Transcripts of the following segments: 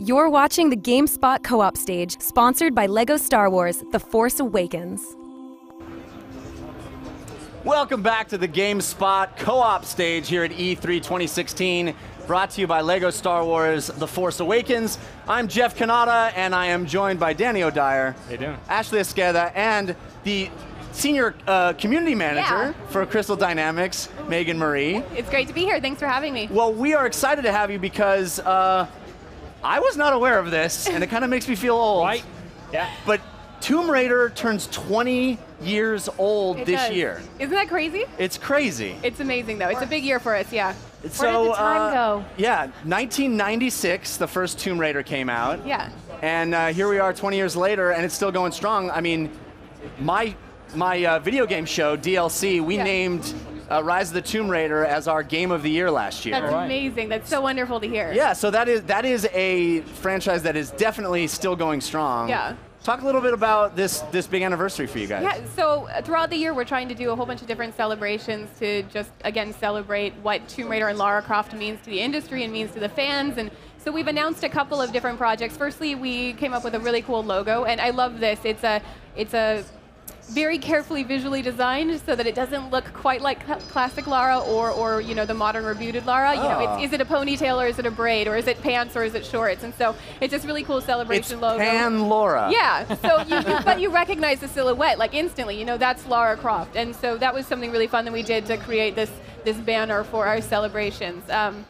You're watching the GameSpot co op stage, sponsored by LEGO Star Wars The Force Awakens. Welcome back to the GameSpot co-op stage here at E3 2016, brought to you by LEGO Star Wars The Force Awakens. I'm Jeff Cannata, and I am joined by Danny O'Dwyer, How you doing? Ashley Esqueda, and the senior uh, community manager Yeah. for Crystal Dynamics, Meagan Marie. It's great to be here. Thanks for having me. Well, we are excited to have you because uh, I was not aware of this, and it kind of makes me feel old. Right? Yeah. But Tomb Raider turns 20 years old It this does. year. Isn't that crazy? It's crazy. It's amazing, though. It's a big year for us, yeah. so, did the time uh, go? Yeah, 1996, the first Tomb Raider came out. Yeah. And uh, here we are 20 years later, and it's still going strong. I mean, my my uh, video game show, DLC, we Yeah. named uh, Rise of the Tomb Raider as our game of the year last year. That's Right. amazing. That's so wonderful to hear. yeah, so that is that is a franchise that is definitely still going strong. Yeah. Talk a little bit about this this big anniversary for you guys. Yeah, so throughout the year, we're trying to do a whole bunch of different celebrations to just, again, celebrate what Tomb Raider and Lara Croft means to the industry and means to the fans. And so we've announced a couple of different projects. Firstly, we came up with a really cool logo, and I love this. It's a, it's a very carefully visually designed so that it doesn't look quite like cl- classic Lara or, or you know the modern rebooted Lara. You know, Ah. it's, is it a ponytail or is it a braid or is it pants or is it shorts? And so it's this really cool celebration It's logo. Pan Laura. Yeah. So, you, you- but you recognize the silhouette like instantly. You know that's Lara Croft, and so that was something really fun that we did to create this this banner for our celebrations. Um,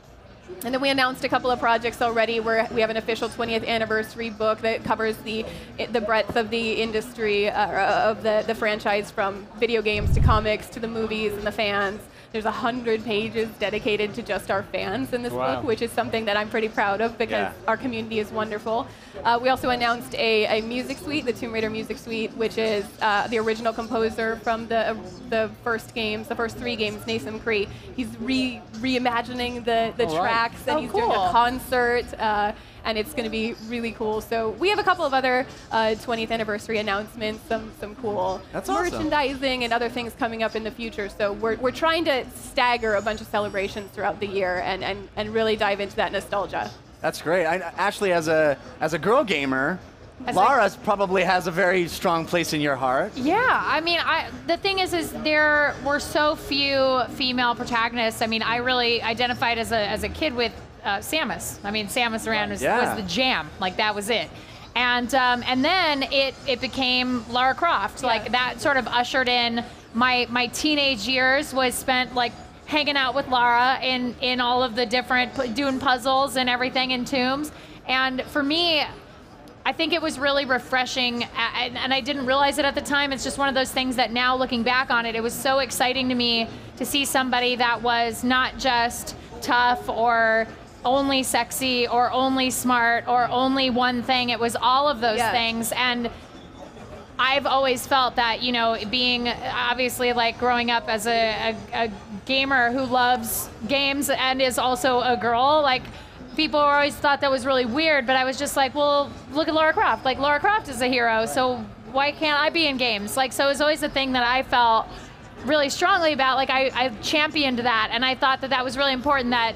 and then we announced a couple of projects already. Where we have an official 20th anniversary book that covers the the breadth of the industry uh, of the, the franchise, from video games to comics to the movies and the fans. There's a hundred pages dedicated to just our fans in this Wow. book, which is something that I'm pretty proud of because Yeah. our community is wonderful. Uh, we also announced a, a music suite, the Tomb Raider music suite, which is uh, the original composer from the the first games, the first three games, Nathan McCree. He's re reimagining the the All right. tracks and Oh, he's doing a concert. Uh, and it's going to be really cool. So we have a couple of other uh, 20th anniversary announcements, some some cool That's awesome. merchandising and other things coming up in the future. So we're, we're trying to stagger a bunch of celebrations throughout the year and, and, and really dive into that nostalgia. That's great. I, Ashley, as a as a girl gamer, As a- Laura probably has a very strong place in your heart. Yeah, I mean, I, the thing is, is there were so few female protagonists. I mean, I really identified as a as a kid with uh, Samus. I mean, Samus Aran was, Yeah. was the jam. Like that was it. And um, and then it it became Lara Croft. Like that sort of ushered in my my teenage years was spent like hanging out with Lara in in all of the different doing puzzles and everything in tombs. And for me, I think it was really refreshing, and, and I didn't realize it at the time. It's just one of those things that now, looking back on it, it was so exciting to me to see somebody that was not just tough or only sexy or only smart or only one thing. It was all of those Yeah. things, and I've always felt that, you know, being obviously like growing up as a, a, a gamer who loves games and is also a girl, like people always thought that was really weird, but I was just like, well, look at Laura Croft. Like Laura Croft is a hero, so why can't I be in games? Like, so it was always a thing that I felt really strongly about. Like I, I championed that, and I thought that that was really important that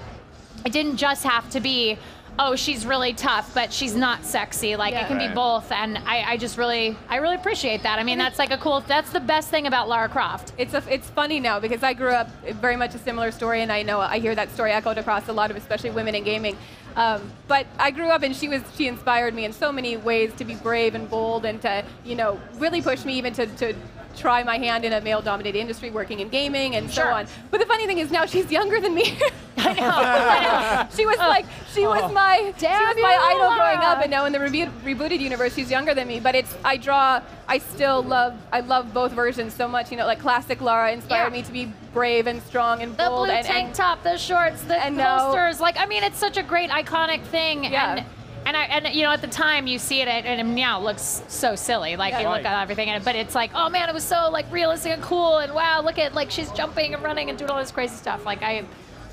it didn't just have to be oh she's really tough but she's not sexy like Yeah. it can be both and I, I just really i really appreciate that i mean that's like a cool that's the best thing about lara croft It's a, it's funny now because I grew up very much a similar story, and I know I hear that story echoed across a lot of especially women in gaming. Um, but I grew up, and she was she inspired me in so many ways to be brave and bold, and to you know really push me even to. to try my hand in a male-dominated industry working in gaming and so on but the funny thing is now she's younger than me i know, I know. she was like she was oh. my she was my idol growing up and now in the reboot, rebooted universe she's younger than me but it's i draw i still love i love both versions so much you know like classic Lara inspired Yeah. me to be brave and strong and the bold blue and, tank and top the shorts the and now- like i mean it's such a great iconic thing Yeah. and and I, and you know, at the time you see it, and now it looks so silly. Like Yeah. you look at everything, in it, but it's like, oh man, it was so like realistic and cool, and wow, look at like she's jumping and running and doing all this crazy stuff. Like I,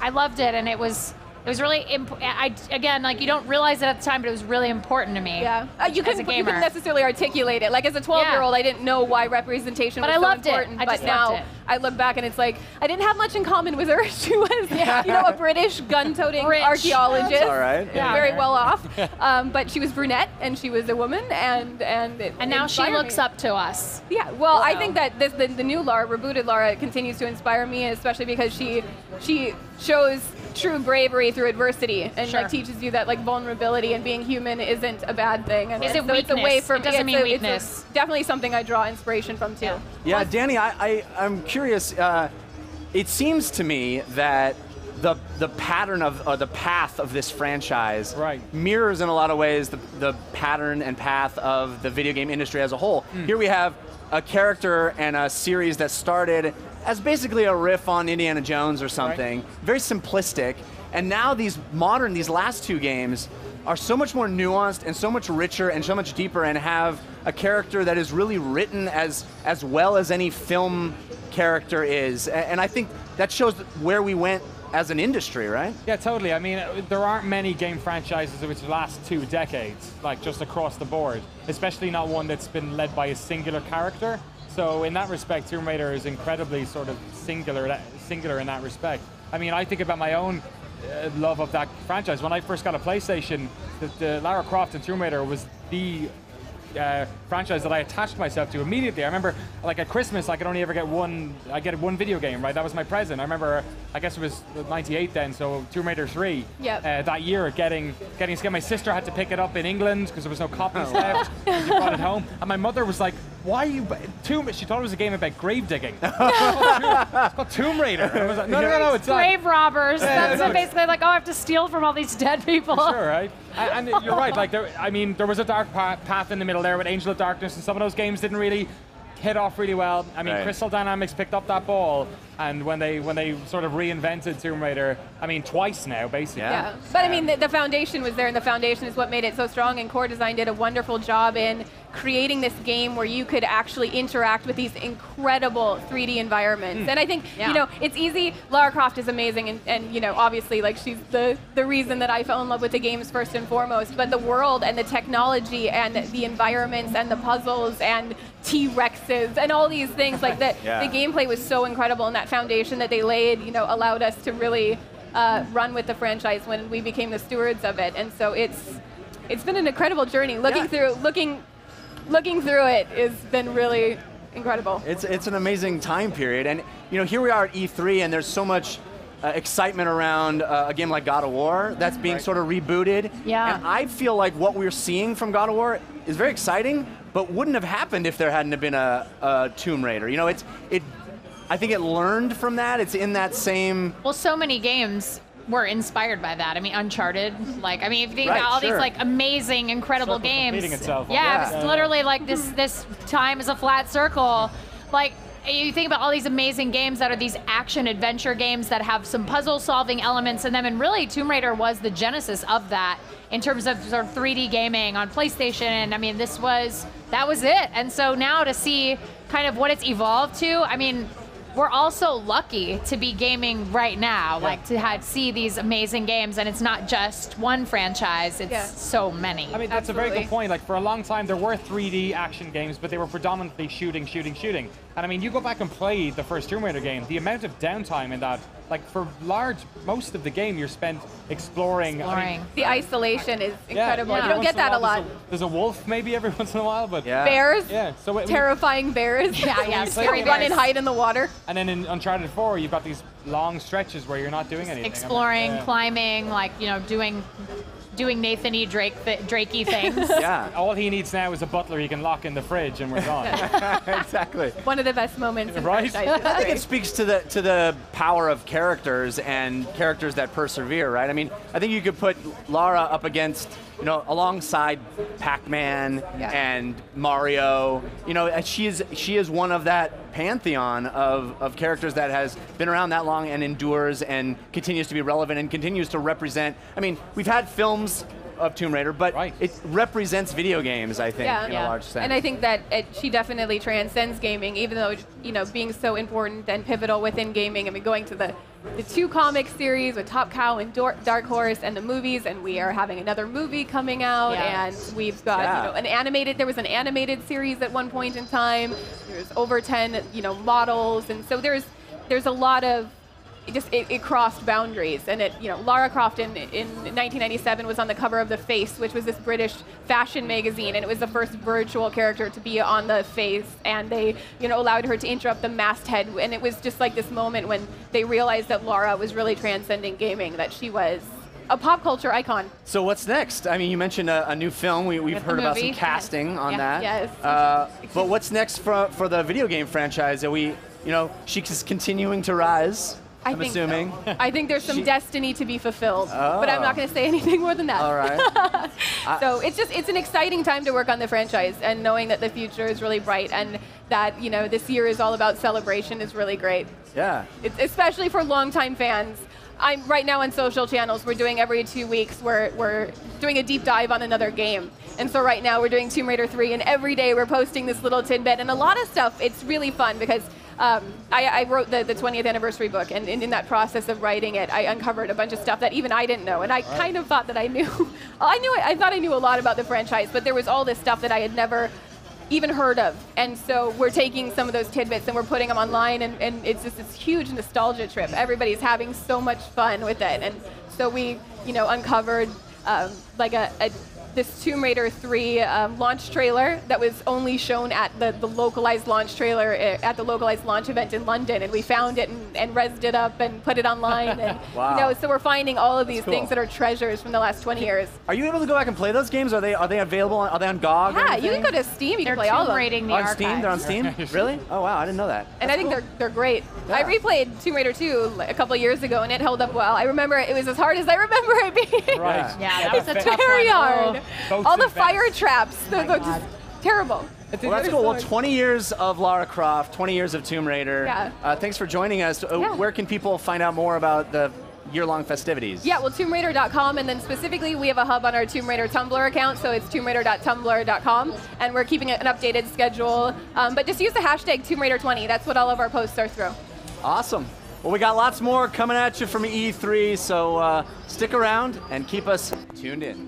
I loved it, and it was, it It was really imp- I again like you don't realize it at the time, but it was really important to me. Yeah, uh, you, as a couldn't, you couldn't necessarily articulate it. Like as a 12 year old, I didn't know why representation But was I so loved it. I but just now loved it. I look back and it's like I didn't have much in common with her. She was, you know, a British gun-toting Rich. archaeologist, That's all right. Yeah. very well off. Um, but she was brunette and she was a woman, and and it And now she looks me. up to us. Yeah, well, I think that this the, the new Lara, rebooted Lara, continues to inspire me, especially because she she shows true bravery through adversity and Sure. like teaches you that like vulnerability and being human isn't a bad thing. And Is and it so it's a way for It doesn't it's mean a- it's a- weakness. definitely something I draw inspiration from too. Yeah. Yeah, Danny, I, I, I'm curious. Uh, it seems to me that the the pattern of or the path of this franchise Right. mirrors in a lot of ways the, the pattern and path of the video game industry as a whole. Here we have a character and a series that started as basically a riff on Indiana Jones or something, very simplistic, and now these modern, these last two games are so much more nuanced and so much richer and so much deeper and have a character that is really written as as well as any film character is. And I think that shows where we went as an industry, right? Yeah, totally. I mean, uh, there aren't many game franchises of which last two decades, like just across the board, especially not one that's been led by a singular character. So in that respect, Tomb Raider is incredibly sort of singular, singular in that respect. I mean, I think about my own uh, love of that franchise. When I first got a PlayStation, the, the Lara Croft and Tomb Raider was the uh, franchise that I attached myself to immediately. I remember, like at Christmas, I could only ever get one. I get one video game, right? That was my present. I remember, I guess it was '98 then, so Tomb Raider 3. Yep. Uh, that year, getting getting scared. My sister had to pick it up in England because there was no copies left. and she brought it home, and my mother was like, "Why are you Tomb?" She thought it was a game about grave digging. it's, called Tomb, it's called Tomb Raider. I was like, no, no, no, no, it's not. Grave robbers. That's no, basically like, oh, I have to steal from all these dead people. Sure, right? And, and you're right. Like, there, I mean, there was a dark path in the middle there with Angel of Darkness, and some of those games didn't really hit off really well. I mean, Right. Crystal Dynamics picked up that ball, and when they when they sort of reinvented Tomb Raider, I mean, twice now, basically. Yeah. Yeah, but I mean, the, the foundation was there, and the foundation is what made it so strong. And Core Design did a wonderful job in creating this game where you could actually interact with these incredible 3D environments. And I think Yeah. you know it's easy. Lara Croft is amazing, and, and you know obviously like she's the the reason that I fell in love with the games first and foremost. But the world and the technology and the environments and the puzzles and T Rexes and all these things like that. Yeah. The gameplay was so incredible, and that foundation that they laid, you know, allowed us to really uh, run with the franchise when we became the stewards of it. And so it's it's been an incredible journey. Looking Yeah. through looking looking through it has been really incredible. It's, it's an amazing time period. And, you know, here we are at E3, and there's so much uh, excitement around uh, a game like God of War that's being sort of rebooted. Yeah. And I feel like what we're seeing from God of War is very exciting, but wouldn't have happened if there hadn't have been a, a Tomb Raider. You know, it's, it, I think it learned from that. It's in that same, Well, so many games were inspired by that. I mean, Uncharted. Like, I mean, if you think Right, about all sure. these like amazing, incredible Circle games. itself. Yeah, Yeah. it was literally like this. This time is a flat circle. Like. You think about all these amazing games that are these action adventure games that have some puzzle solving elements in them, and really Tomb Raider was the genesis of that in terms of sort of 3D gaming on PlayStation. And I mean, this was that was it. And so now to see kind of what it's evolved to, I mean, we're also lucky to be gaming right now, like to have, see these amazing games, and it's not just one franchise; it's Yeah. so many. I mean, that's a very good point. Like, for a long time, there were 3D action games, but they were predominantly shooting, shooting, shooting. And I mean, you go back and play the first Tomb Raider game, the amount of downtime in that, like, for large, most of the game, you're spent exploring. I mean, the isolation is yeah, incredible. You don't get in a that a lot. There's a, there's a wolf, maybe, every once in a while, but. yeah. Bears, Yeah, so we, we- terrifying bears. yeah, yeah, scary play Run bears. and hide in the water. and then in Uncharted 4, you've got these long stretches where you're not doing anything. I mean, exploring, yeah. climbing, like you know, doing doing Nathan E. Drake th- Drakey things. Yeah, All he needs now is a butler he can lock in the fridge, and we're gone. exactly. One of the best moments Right? franchise I think it speaks to the to the power of characters and characters that persevere, right? I mean, I think you could put Lara up against, you know, alongside Pac-Man Yeah. and Mario. You know, she is she is one of that pantheon of, of characters that has been around that long and endures and continues to be relevant and continues to represent. I mean, we've had films of Tomb Raider, but Right. it represents video games, I think, Yeah. in Yeah. a large sense. And I think that it, she definitely transcends gaming, even though you know being so important and pivotal within gaming. I mean, going to the the two comic series with Top Cow and Dor- Dark Horse, and the movies, and we are having another movie coming out, Yeah. and we've got Yeah. you know an animated. There was an animated series at one point in time. There's over ten you know models, and so there's there's a lot of it just it, it crossed boundaries and it you know lara croft in, in 1997 was on the cover of the face which was this british fashion magazine and it was the first virtual character to be on the face and they you know allowed her to interrupt the masthead and it was just like this moment when they realized that lara was really transcending gaming that she was a pop culture icon So what's next? I mean, you mentioned a, a new film. We, we've heard about some casting on Yeah. that. Yes. Uh, but what's next for for the video game franchise? Are we, you know, she's continuing to rise. I I'm think so. assuming. I think there's some She- destiny to be fulfilled, but I'm Oh. not going to say anything more than that. All right. so it's just it's an exciting time to work on the franchise and knowing that the future is really bright and that you know this year is all about celebration is really great Yeah. it's, especially for longtime fans i'm right now on social channels we're doing every two weeks we're, we're doing a deep dive on another game and so right now we're doing tomb raider 3 and every day we're posting this little tidbit and a lot of stuff it's really fun because um, I, I wrote the, the 20th anniversary book, and, and in that process of writing it, I uncovered a bunch of stuff that even I didn't know. And I kind of thought that I knew. I knew. I thought I knew a lot about the franchise, but there was all this stuff that I had never even heard of. And so we're taking some of those tidbits and we're putting them online, and, and it's just this huge nostalgia trip. Everybody's having so much fun with it, and so we, you know, uncovered um, like a, a this Tomb Raider 3 um, launch trailer that was only shown at the, the localized launch trailer uh, at the localized launch event in London, and we found it and, and rezzed it up and put it online. And, Wow. you know, so we're finding all of these cool. things that are treasures from the last 20 years. Are you able to go back and play those games? Are they are they available? On, are they on GOG? or Yeah, you can go to Steam. You They're can play all of tomb them. raiding the on archives. Steam. They're on Steam. really? Oh wow, I didn't know that. And I think they're they're great. I replayed Tomb Raider 2 a couple of years ago, and it held up well. I remember it was as hard as I remember it being. Right. Yeah, that was a tough Very one. hard. Boats All the and vents. fire traps. They're, they're just terrible. Well, that's cool. Well, 20 years of Lara Croft, 20 years of Tomb Raider. Yeah. Uh, thanks for joining us. Uh, Yeah. Where can people find out more about the year-long festivities? Yeah, well, TombRaider.com, and then specifically, we have a hub on our Tomb Raider Tumblr account, so it's TombRaider.tumblr.com, and we're keeping an updated schedule. Um, but just use the hashtag Tomb Raider 20. That's what all of our posts are through. Awesome. Well, we got lots more coming at you from E3, so uh, stick around and keep us tuned in.